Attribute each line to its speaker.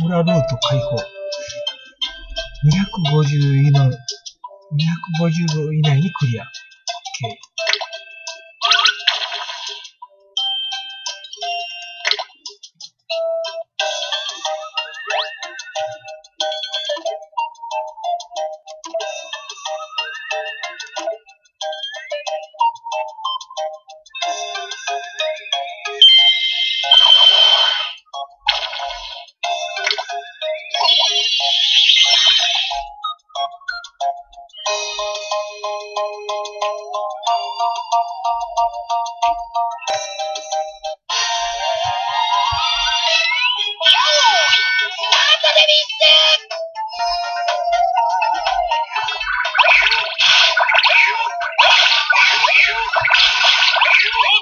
Speaker 1: 裏ルート解放。250二百、250以内にクリア。OK。Wait!